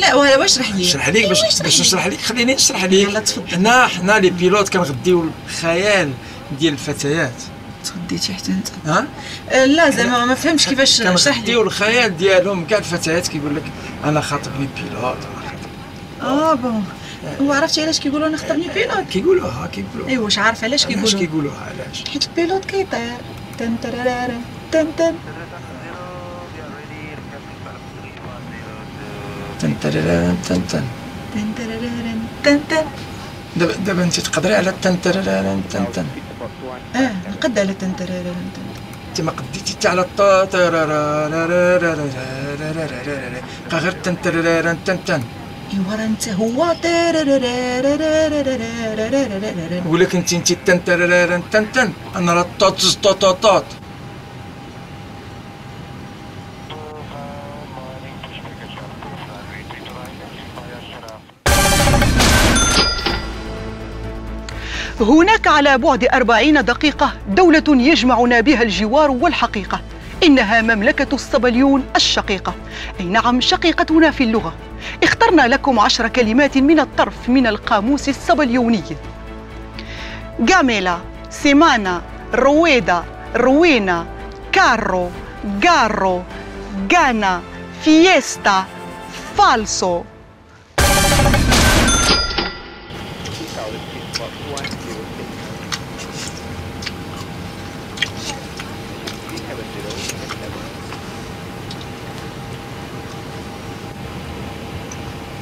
لا وأنا بشرح لك نشرح لك باش باش إيه، نشرح لك خليني نشرح لك يلا تفضل. هنا حنا les pilotes كنغديو الخيال ديال الفتيات. تغديتي حتى انت. ها؟ أه، لا زعما ما فهمتش كيفاش نشرح لك الخيال ديالهم كاع الفتيات كيقول لك أنا خاطبني pilote. آه bon هو عرفتي علاش كيقولوا أنا خطبني pilote؟ كيقولوها كيقولوها. أيوا واش عارف علاش كيقولوها علاش كيقولوها؟ علاش؟ حيت ال pilote كيطير. تن تن تن تن. تن تن تن تن دابا دابا انت تقدري على تن تن تن آه نقد على تن تن تن انت ما قديتي حتى على الطا بقى غير تن تن تن تن ايوا راه انت هو ولكن انت انت تن تن تن أنا راه طوط طوط طوط هناك على بعد أربعين دقيقة دولة يجمعنا بها الجوار والحقيقة إنها مملكة الصبليون الشقيقة. أي نعم شقيقتنا في اللغة. اخترنا لكم عشر كلمات من الطرف من القاموس الصبليوني. familia semana rueda ruina caro jarro gana fiesta falso.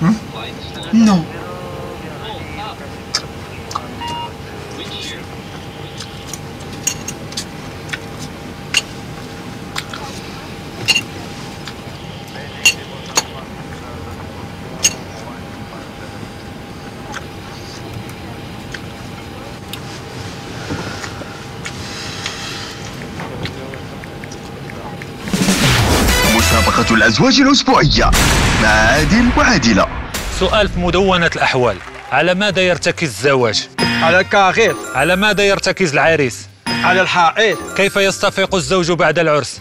Hmm? No. الأزواج الأسبوعية. مع عادل وعادلة. سؤال في مدونة الأحوال. على ماذا يرتكز الزواج؟ على الكاغيط على ماذا يرتكز العريس؟ على الحائط. كيف يستفيق الزوج بعد العرس؟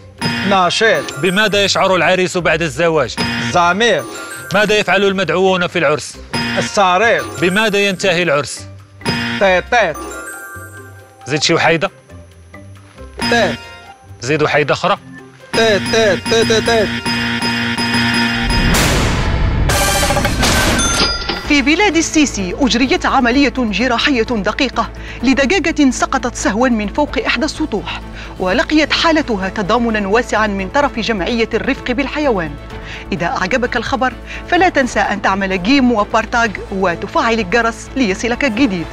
ناشط. بماذا يشعر العريس بعد الزواج؟ زمير ماذا يفعل المدعوون في العرس؟ الصرير بماذا ينتهي العرس؟ تيت تيت زيد شي وحيدة؟ تيت زيد وحيدة أخرى؟ تيت تيت تيت تيت في بلاد السيسي أجريت عملية جراحية دقيقة لدجاجة سقطت سهوا من فوق إحدى السطوح ولقيت حالتها تضامنا واسعا من طرف جمعية الرفق بالحيوان. إذا أعجبك الخبر فلا تنسى أن تعمل j'aime و partage وتفعل الجرس ليصلك الجديد.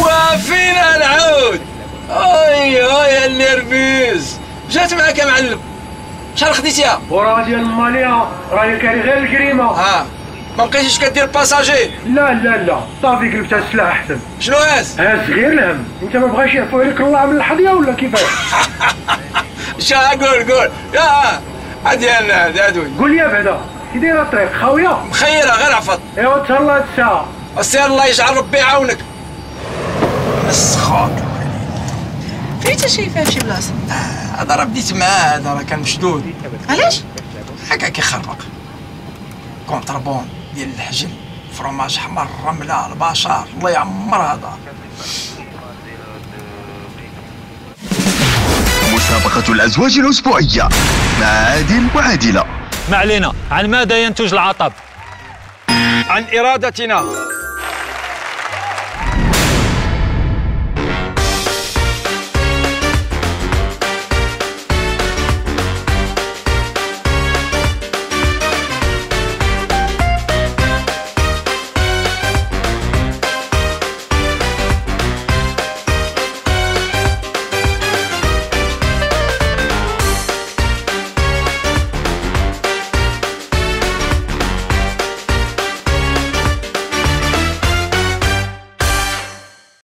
وفينا العود. أي أي النرفيز. جات معاك يا معلم. شحال خديتيها؟ وراه ديال المالية راني كاري غير الكريمه ها. ما بقيتيش كدير باساجي لا لا لا. صافي قلبتها السلاح أحسن. شنو هاز هاز غير الهم. أنت ما بغاش يعفو عليك الله من الحظية ولا كيفاش شا قول قول. يا عادي أنا دادوي قول لي بعدا. كي دايرة الطريق خاوية؟ مخيرة غير عفط أيوا تهلا هاد الساعة. السير الله يجعل ربي يعاونك. مسخوط فين شايفاه في شي بلاصة. هذا راه بديت معاه هذا راه كان مشدود. علاش؟ هكا كيخربق كونتربون ديال الحجل فروماج حمر رملة البشر الله يعمر هذا. مسابقة الأزواج الأسبوعية. مع عادل وعادلة. ما علينا. عن ماذا ينتج العطب؟ عن إرادتنا.